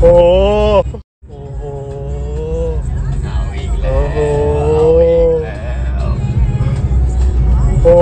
โอ้โห เอาอีกแล้วเอ้โอ้